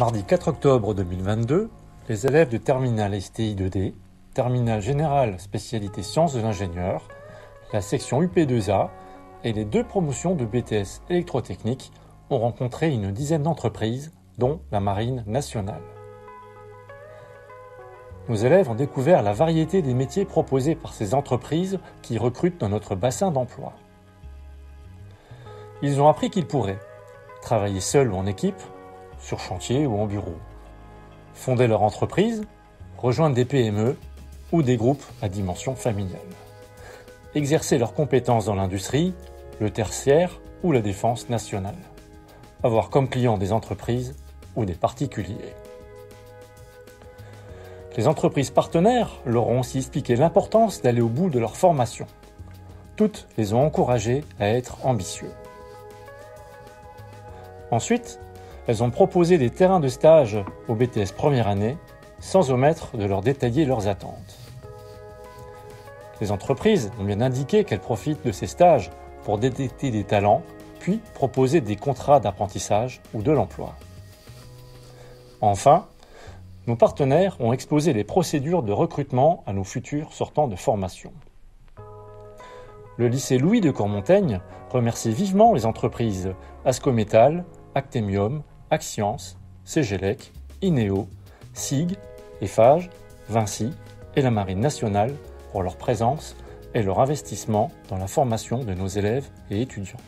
Mardi 4 octobre 2022, les élèves de Terminal STI 2D, Terminal Général Spécialité Sciences de l'Ingénieur, la section UP2A et les deux promotions de BTS électrotechnique ont rencontré une dizaine d'entreprises, dont la Marine nationale. Nos élèves ont découvert la variété des métiers proposés par ces entreprises qui recrutent dans notre bassin d'emploi. Ils ont appris qu'ils pourraient travailler seuls ou en équipe, sur chantier ou en bureau, fonder leur entreprise, rejoindre des PME ou des groupes à dimension familiale, exercer leurs compétences dans l'industrie, le tertiaire ou la défense nationale, avoir comme clients des entreprises ou des particuliers. Les entreprises partenaires leur ont aussi expliqué l'importance d'aller au bout de leur formation. Toutes les ont encouragés à être ambitieux. Ensuite, elles ont proposé des terrains de stage au BTS première année sans omettre de leur détailler leurs attentes. Les entreprises ont bien indiqué qu'elles profitent de ces stages pour détecter des talents, puis proposer des contrats d'apprentissage ou de l'emploi. Enfin, nos partenaires ont exposé les procédures de recrutement à nos futurs sortants de formation. Le lycée Louis de Cormontaigne remercie vivement les entreprises Ascométal, Actemium, Axience, CGLEC, INEO, SIG, Eiffage, Vinci et la Marine nationale pour leur présence et leur investissement dans la formation de nos élèves et étudiants.